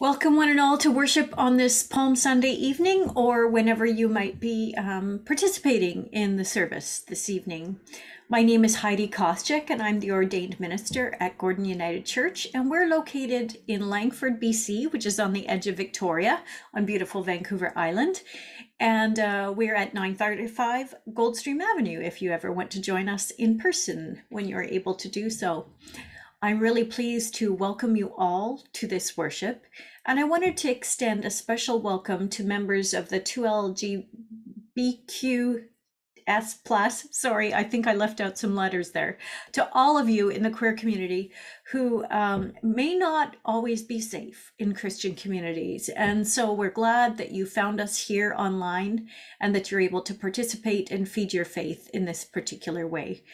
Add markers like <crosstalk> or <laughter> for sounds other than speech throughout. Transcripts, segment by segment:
Welcome, one and all, to worship on this Palm Sunday evening or whenever you might be um, participating in the service this evening. My name is Heidi Koscheck, and I'm the ordained minister at Gordon United Church. And we're located in Langford, BC, which is on the edge of Victoria on beautiful Vancouver Island. And uh, we're at 935 Goldstream Avenue if you ever want to join us in person when you're able to do so. I'm really pleased to welcome you all to this worship, and I wanted to extend a special welcome to members of the 2LGBTQS plus. Sorry, I think I left out some letters there. To all of you in the queer community who um, may not always be safe in Christian communities. And so we're glad that you found us here online and that you're able to participate and feed your faith in this particular way.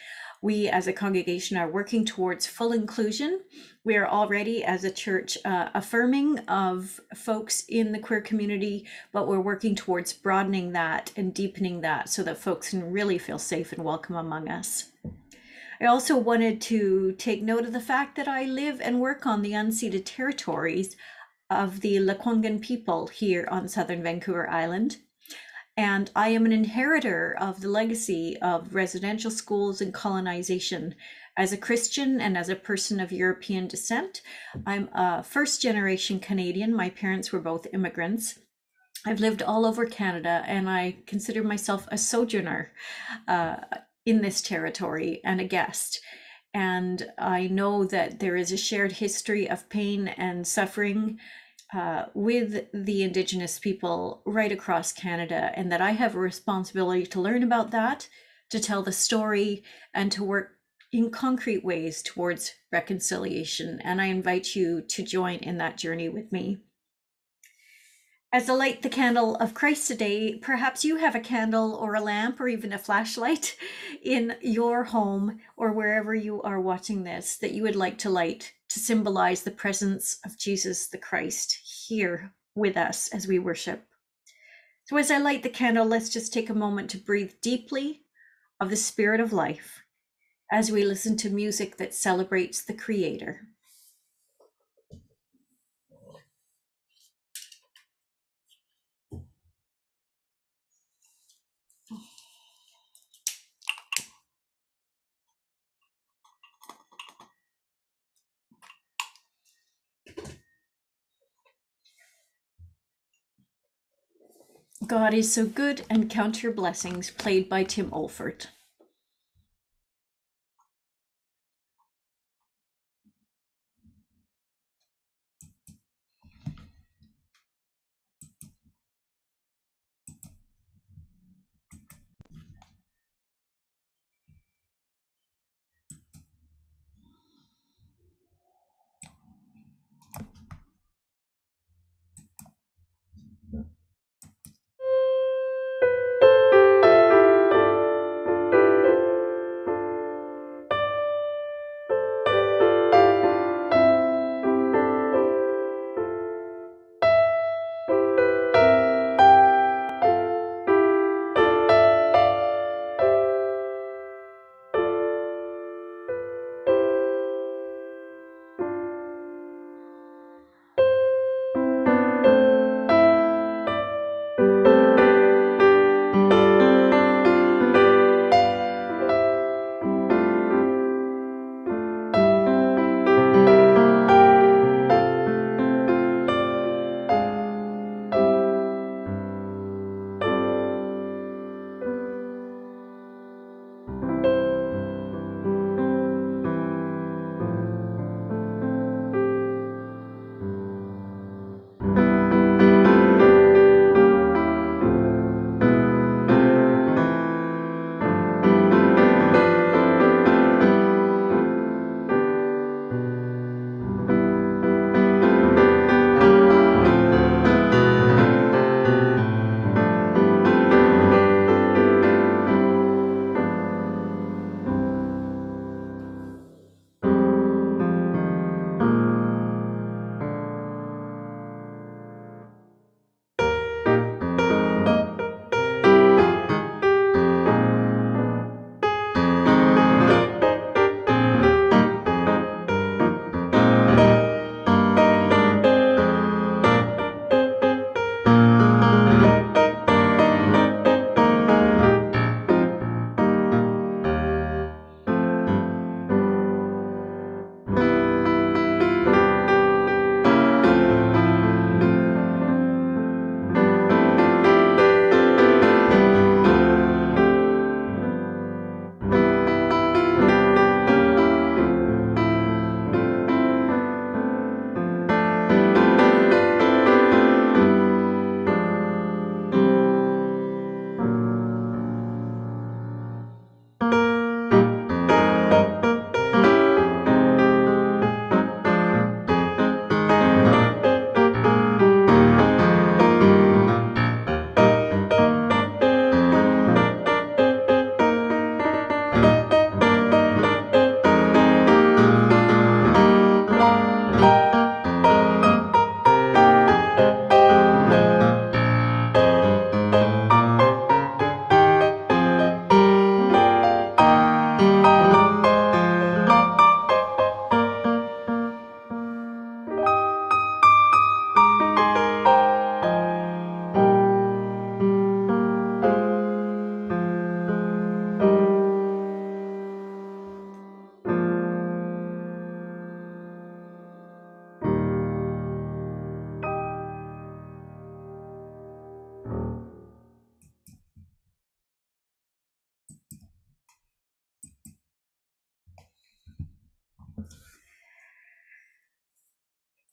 We as a congregation are working towards full inclusion. We are already, as a church, uh, affirming of folks in the queer community, but we're working towards broadening that and deepening that so that folks can really feel safe and welcome among us. I also wanted to take note of the fact that I live and work on the unceded territories of the Lekwungen people here on southern Vancouver Island. And I am an inheritor of the legacy of residential schools and colonization. As a Christian and as a person of European descent, I'm a first generation Canadian. My parents were both immigrants. I've lived all over Canada and I consider myself a sojourner uh, in this territory and a guest. And I know that there is a shared history of pain and suffering uh, with the Indigenous people right across Canada, and that I have a responsibility to learn about that, to tell the story, and to work in concrete ways towards reconciliation. And I invite you to join in that journey with me. As I light the candle of Christ today, perhaps you have a candle or a lamp or even a flashlight <laughs> in your home or wherever you are watching this that you would like to light to symbolize the presence of Jesus the Christ here with us as we worship. So, as I light the candle, let's just take a moment to breathe deeply of the spirit of life as we listen to music that celebrates the Creator. God is so good and count your blessings, played by Tim Olfert.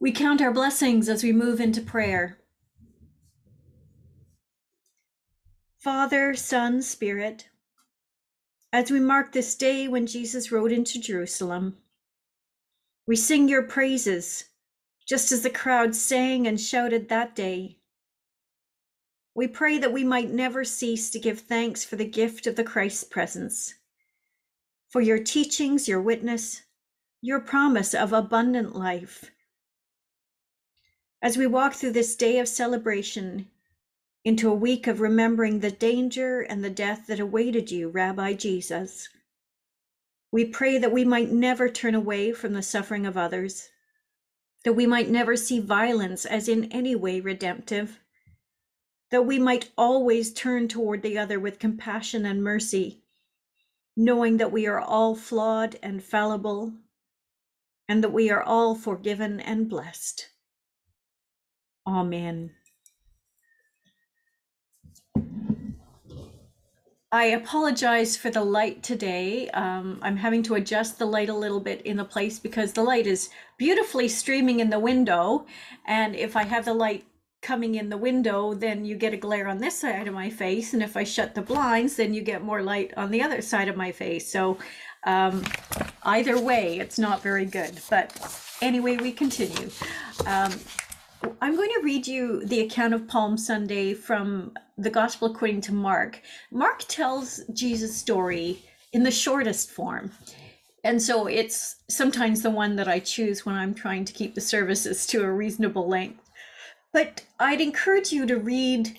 We count our blessings as we move into prayer. Father, Son, Spirit, as we mark this day when Jesus rode into Jerusalem, we sing your praises just as the crowd sang and shouted that day. We pray that we might never cease to give thanks for the gift of the Christ presence, for your teachings, your witness, your promise of abundant life as we walk through this day of celebration into a week of remembering the danger and the death that awaited you, Rabbi Jesus. We pray that we might never turn away from the suffering of others, that we might never see violence as in any way redemptive, that we might always turn toward the other with compassion and mercy, knowing that we are all flawed and fallible, and that we are all forgiven and blessed. Amen. I apologize for the light today. Um, I'm having to adjust the light a little bit in the place because the light is beautifully streaming in the window. And if I have the light coming in the window, then you get a glare on this side of my face. And if I shut the blinds, then you get more light on the other side of my face. So um, either way, it's not very good. But anyway, we continue. Um, I'm going to read you the account of Palm Sunday from the Gospel according to Mark. Mark tells Jesus' story in the shortest form. And so it's sometimes the one that I choose when I'm trying to keep the services to a reasonable length. But I'd encourage you to read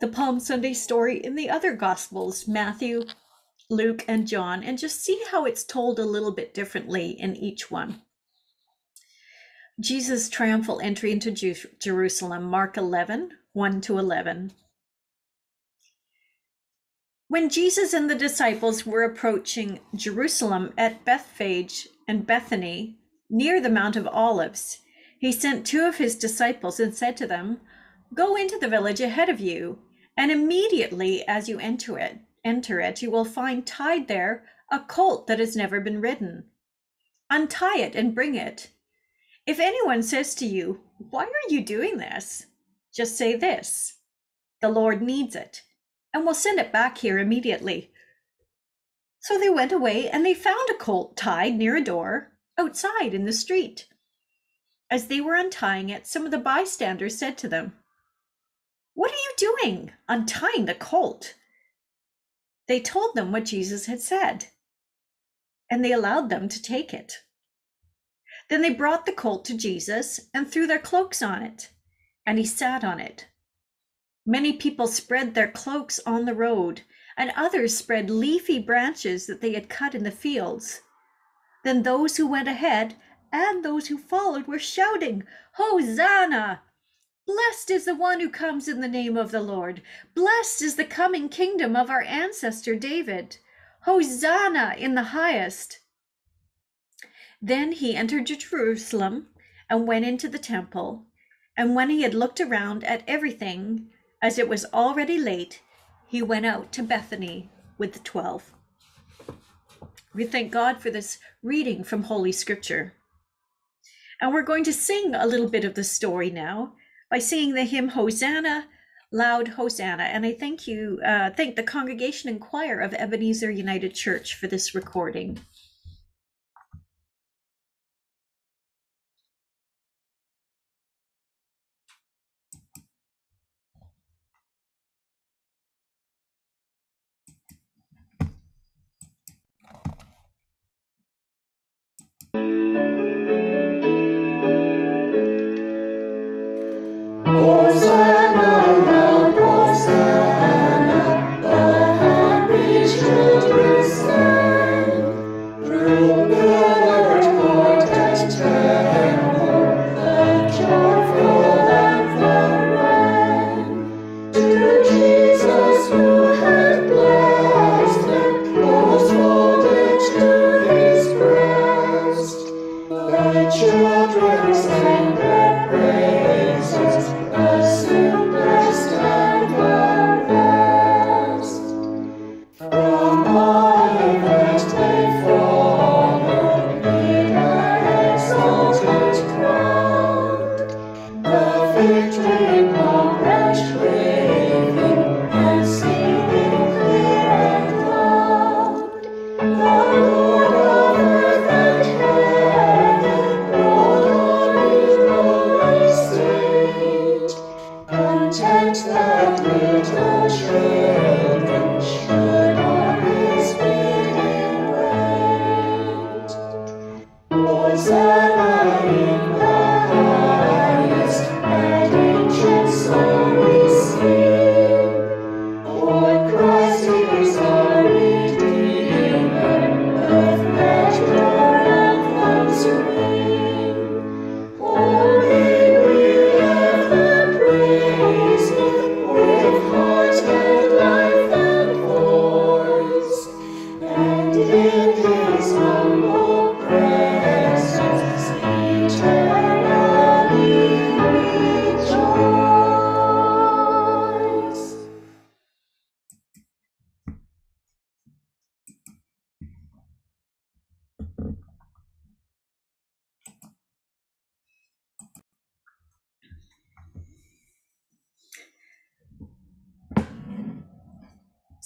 the Palm Sunday story in the other Gospels Matthew, Luke, and John, and just see how it's told a little bit differently in each one. Jesus' triumphal entry into Jerusalem, Mark 11, 1 to 11. When Jesus and the disciples were approaching Jerusalem at Bethphage and Bethany, near the Mount of Olives, he sent two of his disciples and said to them, Go into the village ahead of you, and immediately as you enter it, enter it, you will find tied there a colt that has never been ridden. Untie it and bring it. If anyone says to you, Why are you doing this? Just say this The Lord needs it, and we'll send it back here immediately. So they went away and they found a colt tied near a door outside in the street. As they were untying it, some of the bystanders said to them, What are you doing, untying the colt? They told them what Jesus had said, and they allowed them to take it. Then they brought the colt to Jesus and threw their cloaks on it, and he sat on it. Many people spread their cloaks on the road, and others spread leafy branches that they had cut in the fields. Then those who went ahead and those who followed were shouting, Hosanna! Blessed is the one who comes in the name of the Lord. Blessed is the coming kingdom of our ancestor David. Hosanna in the highest. Then he entered Jerusalem and went into the temple. And when he had looked around at everything, as it was already late, he went out to Bethany with the twelve. We thank God for this reading from Holy Scripture. And we're going to sing a little bit of the story now by singing the hymn Hosanna, Loud Hosanna. And I thank you, uh, thank the congregation and choir of Ebenezer United Church for this recording.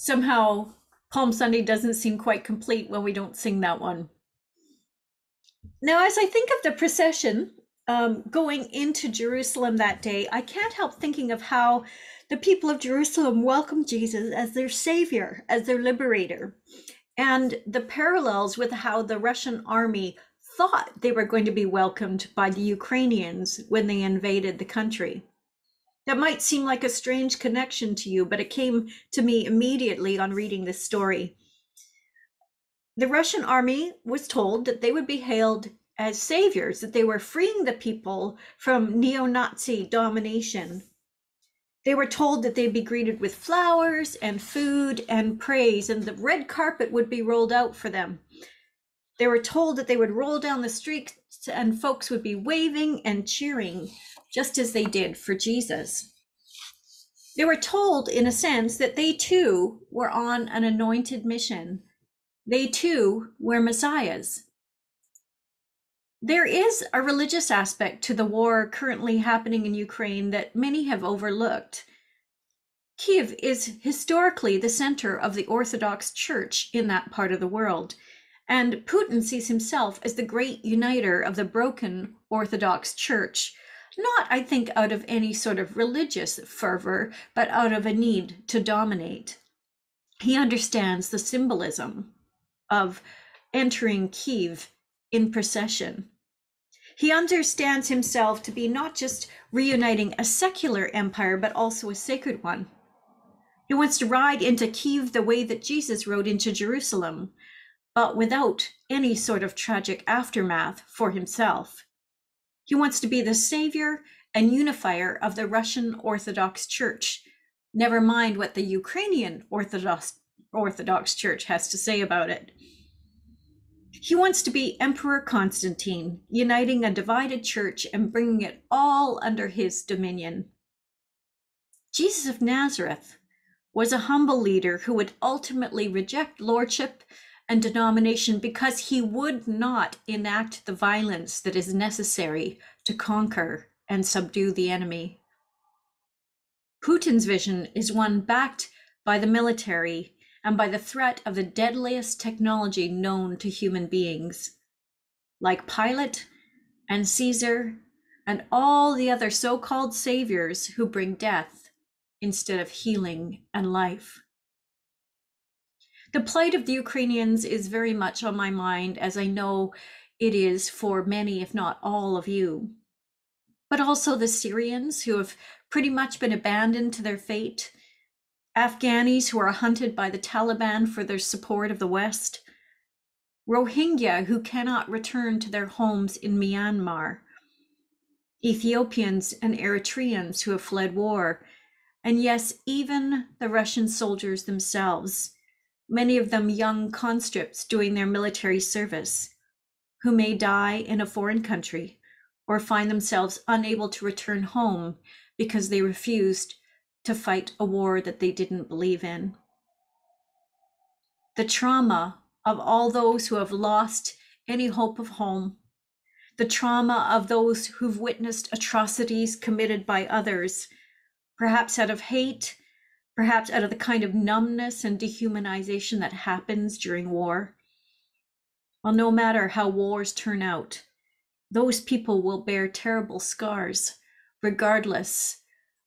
Somehow Palm Sunday doesn't seem quite complete when we don't sing that one. Now, as I think of the procession um, going into Jerusalem that day, I can't help thinking of how the people of Jerusalem welcomed Jesus as their savior, as their liberator, and the parallels with how the Russian army thought they were going to be welcomed by the Ukrainians when they invaded the country. That might seem like a strange connection to you, but it came to me immediately on reading this story. The Russian army was told that they would be hailed as saviors, that they were freeing the people from neo Nazi domination. They were told that they'd be greeted with flowers and food and praise, and the red carpet would be rolled out for them. They were told that they would roll down the streets and folks would be waving and cheering just as they did for Jesus. They were told, in a sense, that they too were on an anointed mission. They too were messiahs. There is a religious aspect to the war currently happening in Ukraine that many have overlooked. Kiev is historically the center of the Orthodox Church in that part of the world, and Putin sees himself as the great uniter of the broken Orthodox Church not, I think, out of any sort of religious fervor, but out of a need to dominate. He understands the symbolism of entering Kiev in procession. He understands himself to be not just reuniting a secular empire, but also a sacred one. He wants to ride into Kiev the way that Jesus rode into Jerusalem, but without any sort of tragic aftermath for himself. He wants to be the savior and unifier of the Russian Orthodox Church. Never mind what the Ukrainian Orthodox Orthodox Church has to say about it. He wants to be Emperor Constantine, uniting a divided church and bringing it all under his dominion. Jesus of Nazareth was a humble leader who would ultimately reject lordship and denomination because he would not enact the violence that is necessary to conquer and subdue the enemy. Putin's vision is one backed by the military and by the threat of the deadliest technology known to human beings, like Pilate and Caesar and all the other so called saviors who bring death instead of healing and life. The plight of the Ukrainians is very much on my mind, as I know it is for many, if not all of you. But also the Syrians who have pretty much been abandoned to their fate, Afghanis who are hunted by the Taliban for their support of the West, Rohingya who cannot return to their homes in Myanmar, Ethiopians and Eritreans who have fled war, and yes, even the Russian soldiers themselves many of them young conscripts doing their military service, who may die in a foreign country or find themselves unable to return home because they refused to fight a war that they didn't believe in. The trauma of all those who have lost any hope of home, the trauma of those who've witnessed atrocities committed by others, perhaps out of hate perhaps out of the kind of numbness and dehumanization that happens during war. Well, no matter how wars turn out, those people will bear terrible scars, regardless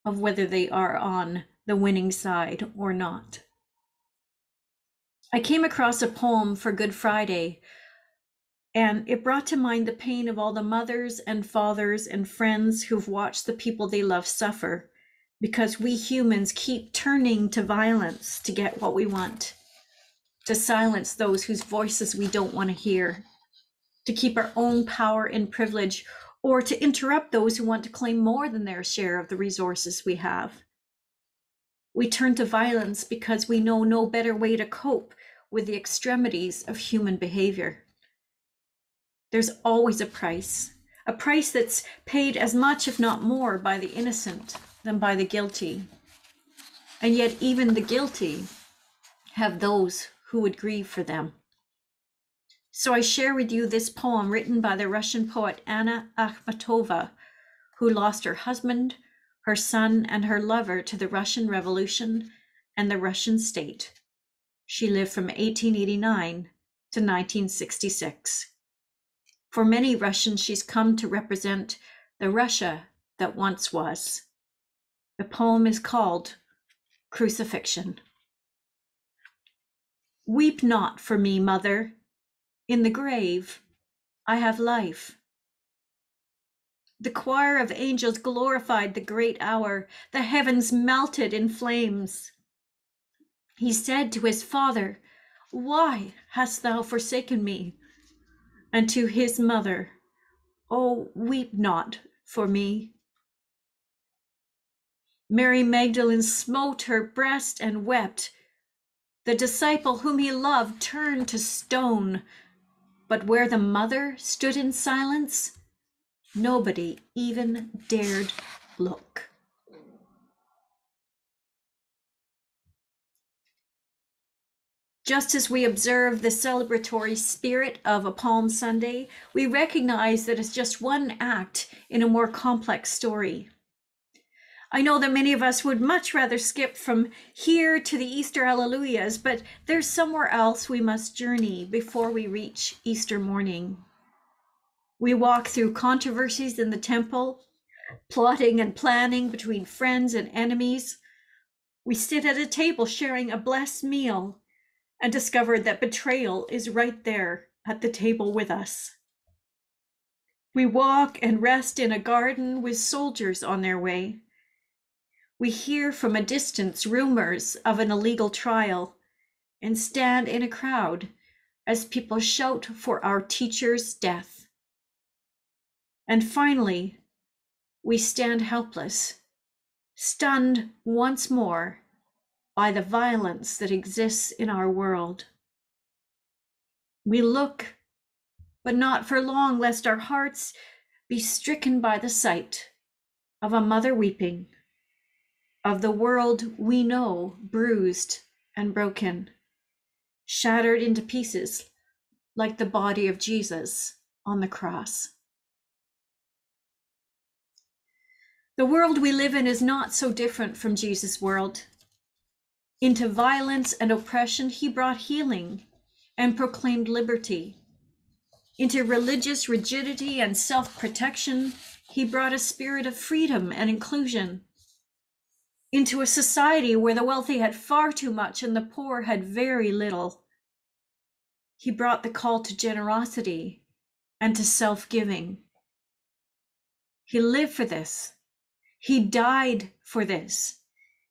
of whether they are on the winning side or not. I came across a poem for Good Friday And it brought to mind the pain of all the mothers and fathers and friends who've watched the people they love suffer because we humans keep turning to violence to get what we want, to silence those whose voices we don't want to hear, to keep our own power and privilege, or to interrupt those who want to claim more than their share of the resources we have. We turn to violence because we know no better way to cope with the extremities of human behavior. There's always a price, a price that's paid as much, if not more, by the innocent than by the guilty. And yet, even the guilty have those who would grieve for them. So I share with you this poem written by the Russian poet Anna Akhmatova, who lost her husband, her son, and her lover to the Russian Revolution and the Russian state. She lived from 1889 to 1966. For many Russians, she's come to represent the Russia that once was. The poem is called Crucifixion. Weep not for me, mother. In the grave, I have life. The choir of angels glorified the great hour. The heavens melted in flames. He said to his father, Why hast thou forsaken me? And to his mother, Oh, weep not for me. Mary Magdalene smote her breast and wept. The disciple whom he loved turned to stone. But where the mother stood in silence, nobody even dared look. Just as we observe the celebratory spirit of a Palm Sunday, we recognize that it's just one act in a more complex story. I know that many of us would much rather skip from here to the Easter Alleluias, but there's somewhere else we must journey before we reach Easter morning. We walk through controversies in the temple, plotting and planning between friends and enemies. We sit at a table sharing a blessed meal and discover that betrayal is right there at the table with us. We walk and rest in a garden with soldiers on their way we hear from a distance rumors of an illegal trial and stand in a crowd as people shout for our teacher's death. And finally, we stand helpless, stunned once more by the violence that exists in our world. We look, but not for long, lest our hearts be stricken by the sight of a mother weeping of the world we know bruised and broken, shattered into pieces like the body of Jesus on the cross. The world we live in is not so different from Jesus' world. Into violence and oppression, he brought healing and proclaimed liberty. Into religious rigidity and self protection, he brought a spirit of freedom and inclusion into a society where the wealthy had far too much and the poor had very little. He brought the call to generosity and to self giving. He lived for this, he died for this.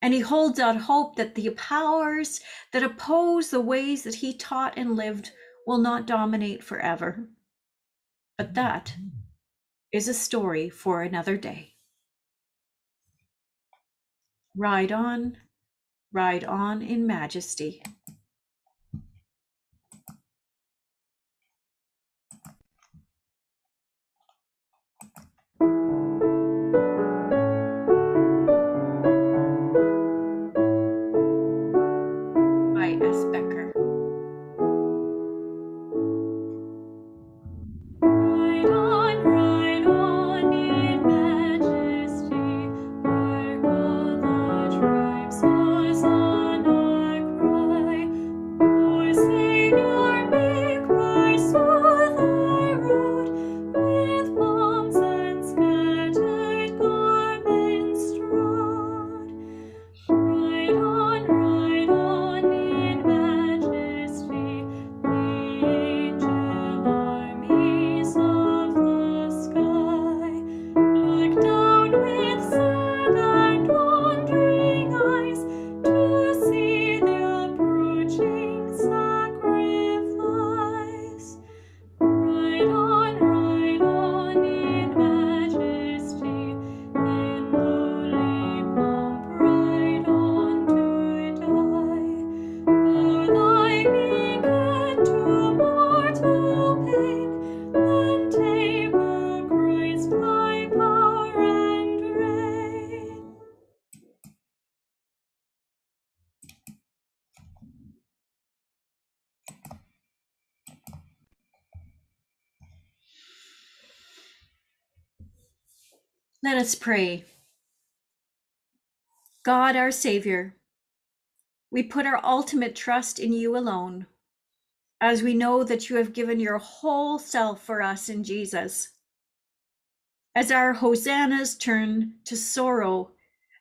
And he holds out hope that the powers that oppose the ways that he taught and lived will not dominate forever. But that mm-hmm. is a story for another day. Ride on, ride on in majesty. you. Let us pray. God, our Savior, we put our ultimate trust in you alone, as we know that you have given your whole self for us in Jesus. As our hosannas turn to sorrow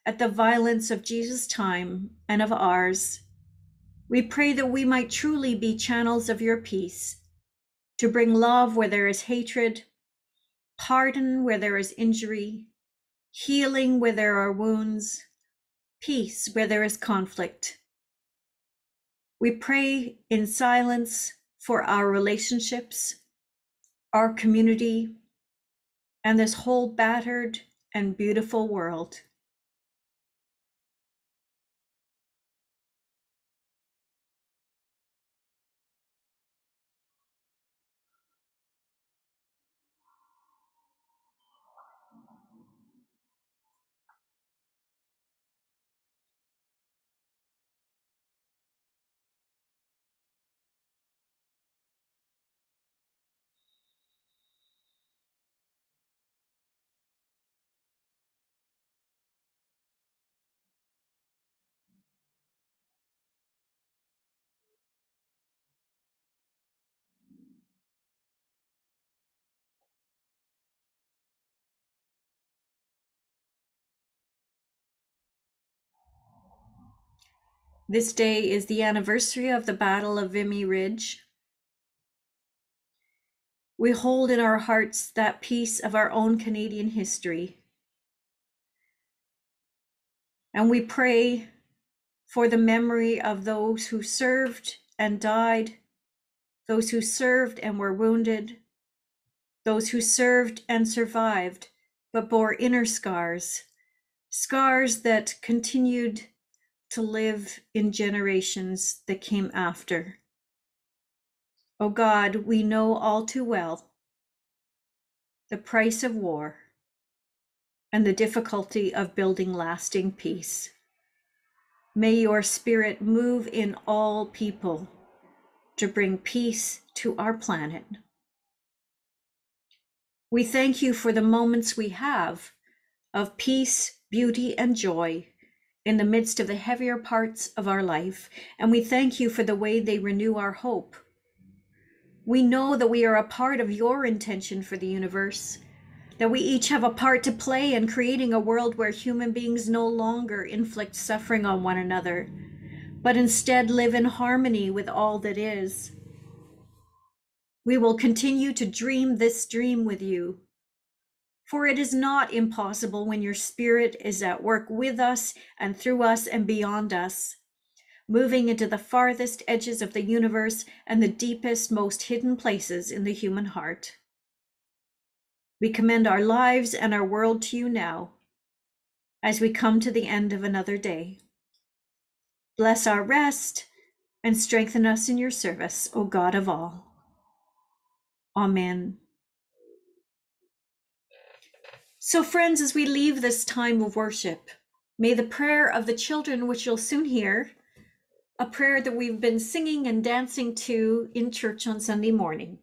at the violence of Jesus' time and of ours, we pray that we might truly be channels of your peace, to bring love where there is hatred, pardon where there is injury, healing where there are wounds, peace where there is conflict. We pray in silence for our relationships, our community, and this whole battered and beautiful world. This day is the anniversary of the Battle of Vimy Ridge. We hold in our hearts that piece of our own Canadian history. And we pray for the memory of those who served and died, those who served and were wounded, those who served and survived, but bore inner scars, scars that continued to live in generations that came after. O oh God, we know all too well the price of war and the difficulty of building lasting peace. May your spirit move in all people to bring peace to our planet. We thank you for the moments we have of peace, beauty, and joy in the midst of the heavier parts of our life, and we thank you for the way they renew our hope. We know that we are a part of your intention for the universe, that we each have a part to play in creating a world where human beings no longer inflict suffering on one another, but instead live in harmony with all that is. We will continue to dream this dream with you for it is not impossible when your Spirit is at work with us and through us and beyond us, moving into the farthest edges of the universe and the deepest, most hidden places in the human heart. We commend our lives and our world to you now as we come to the end of another day. Bless our rest and strengthen us in your service, O God of all. Amen. So, friends, as we leave this time of worship, may the prayer of the children, which you'll soon hear, a prayer that we've been singing and dancing to in church on Sunday morning,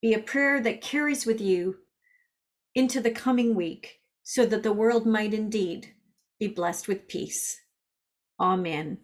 be a prayer that carries with you into the coming week so that the world might indeed be blessed with peace. Amen.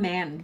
Amen.